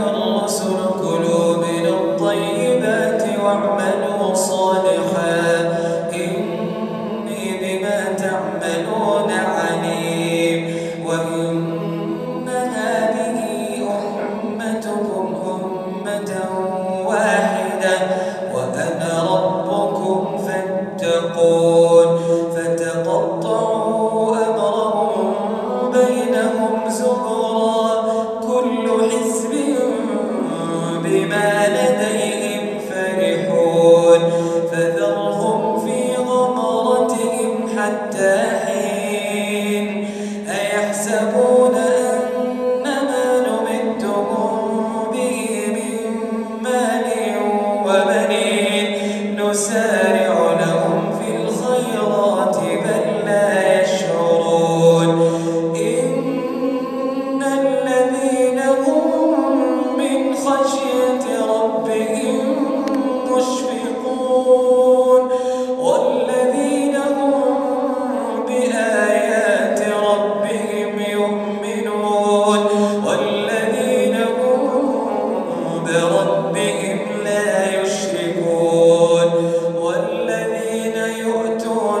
الرسل كلوا من الطيبات واعملوا صالحا. 내려.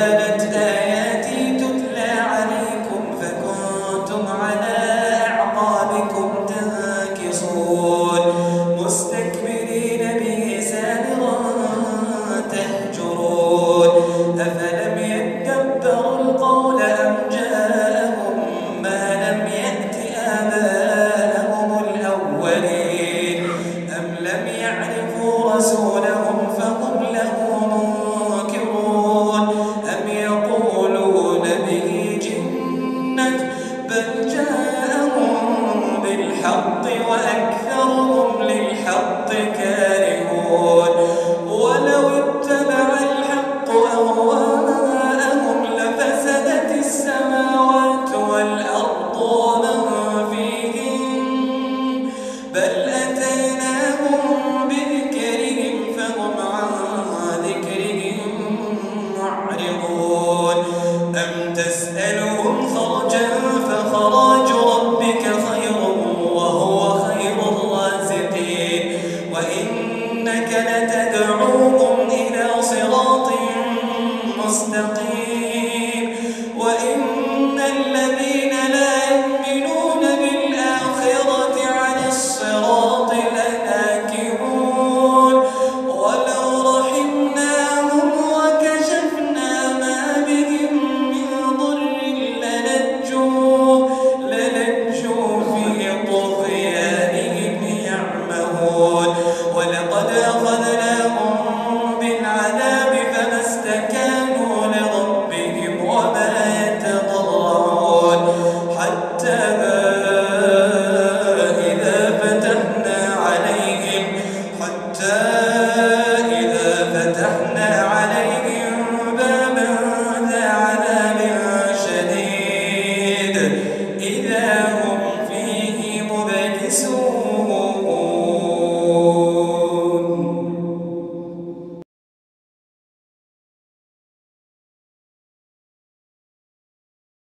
فما استكانوا لربهم Jesus.